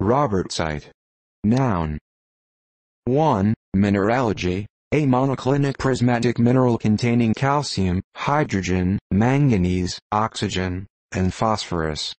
Robertsite. Noun. 1. Mineralogy, a monoclinic prismatic mineral containing calcium, hydrogen, manganese, oxygen, and phosphorus.